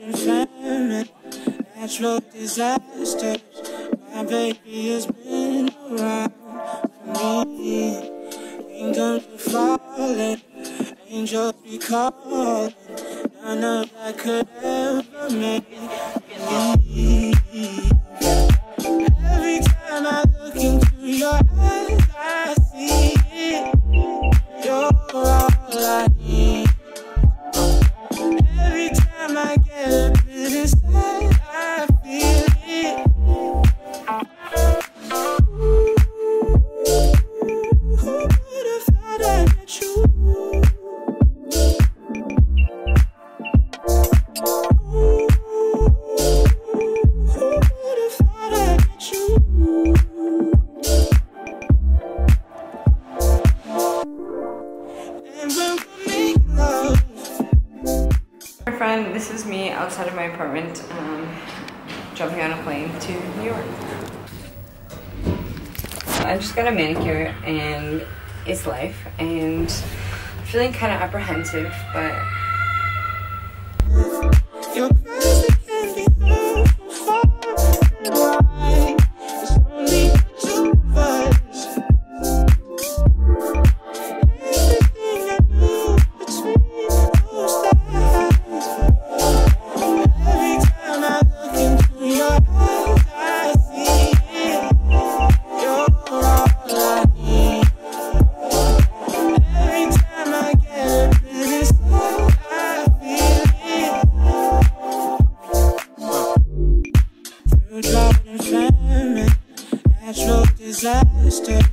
and famine, natural disasters. My baby has been around for me. Angels be calling. None of that could ever make My friend, this is me outside of my apartment, um, jumping on a plane to New York. I just got a manicure and it's life, and I'm feeling kind of apprehensive, but famine, natural disaster.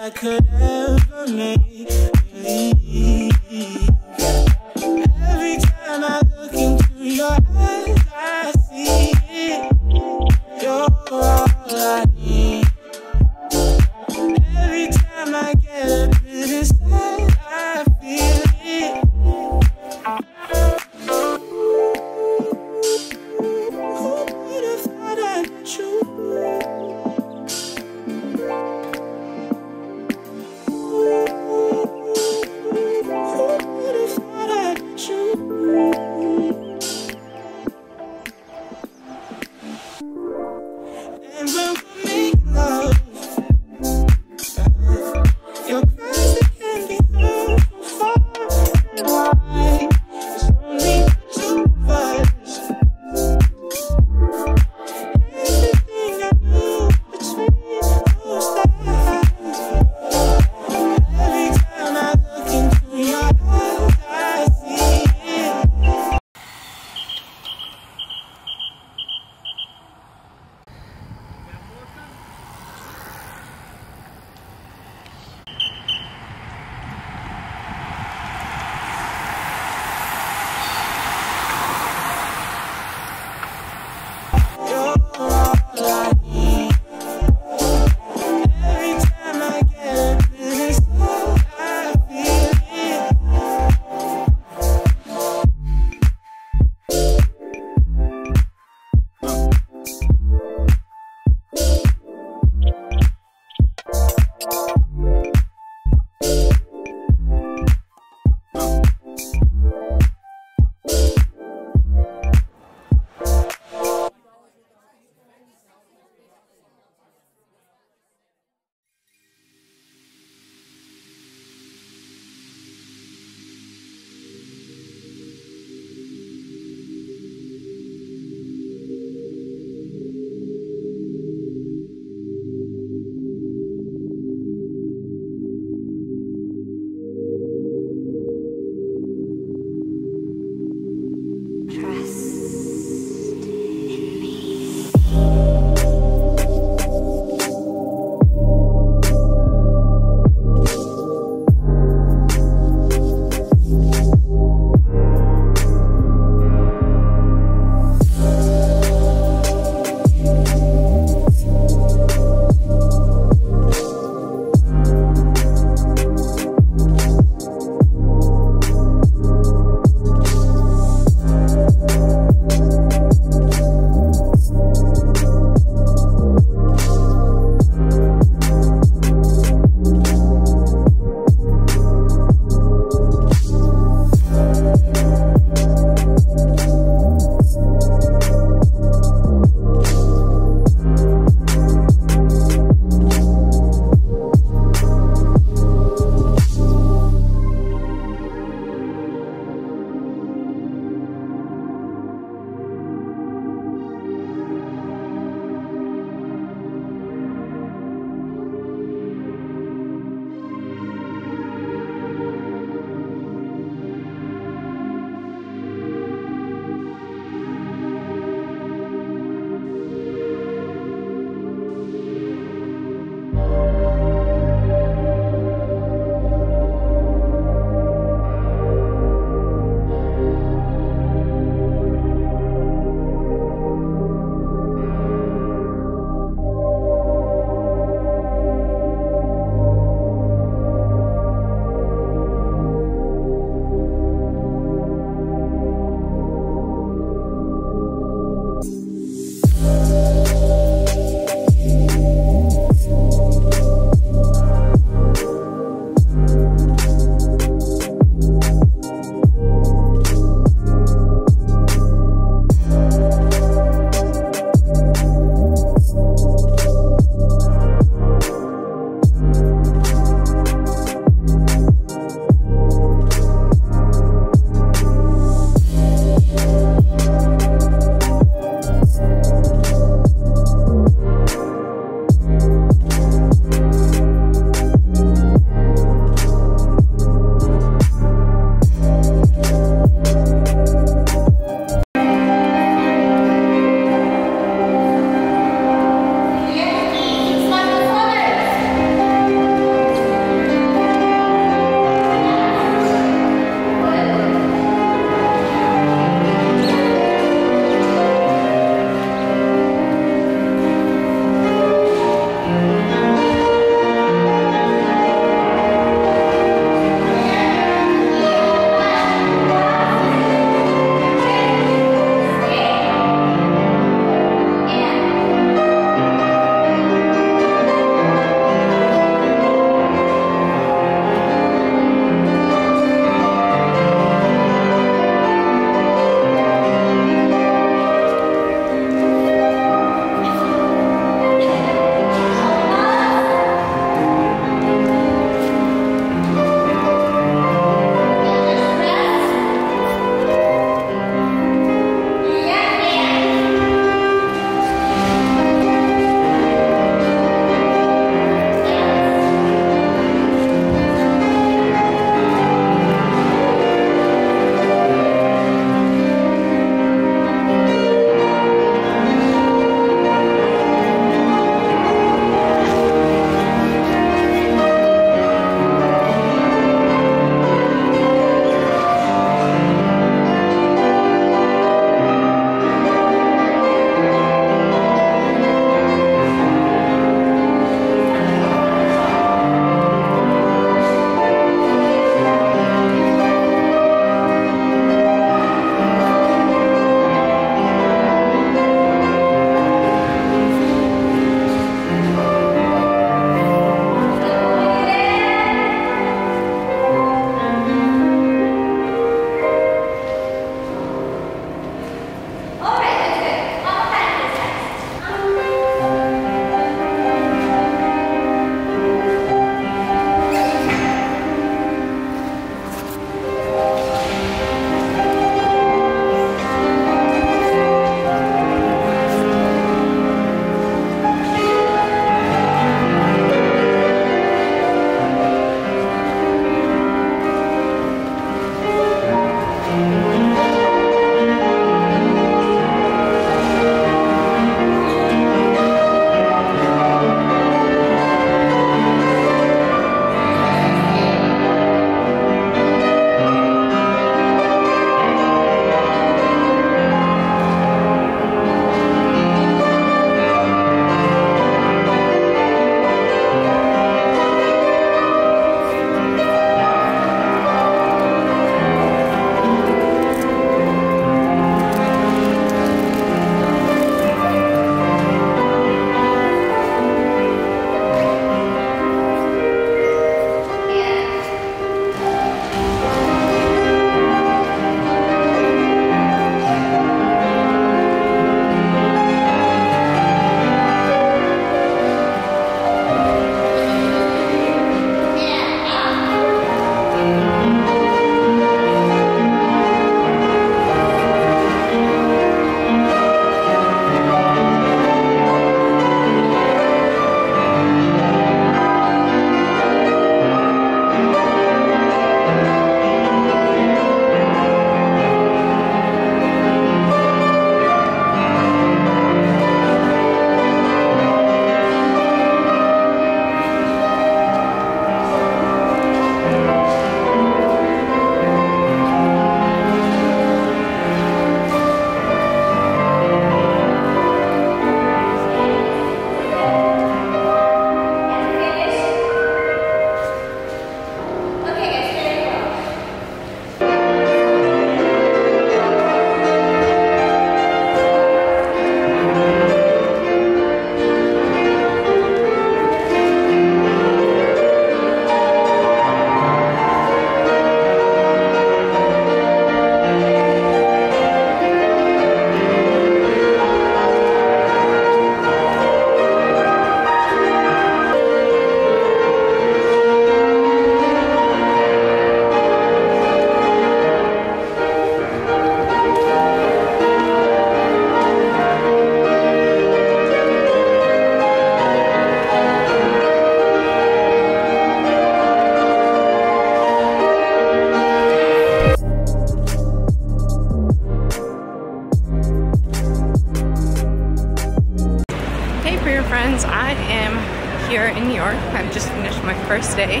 Friends, I am here in New York. I've just finished my first day.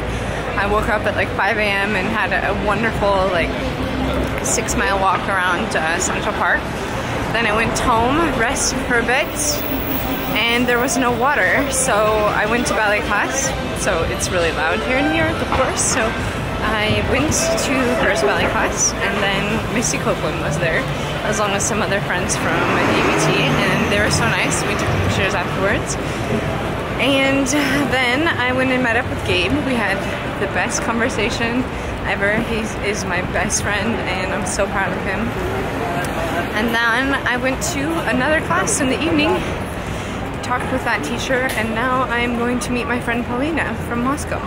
I woke up at like 5 a.m. and had a, a wonderful like six mile walk around uh, Central Park. Then I went home, rested for a bit, and there was no water, so I went to ballet class. So it's really loud here in New York, of course. So I went to first ballet class, and then Misty Copeland was there, as long as some other friends from ABT, and they were so nice. We took pictures afterwards. And then I went and met up with Gabe. We had the best conversation ever. He is my best friend, and I'm so proud of him. And then I went to another class in the evening, talked with that teacher, and now I'm going to meet my friend Paulina from Moscow.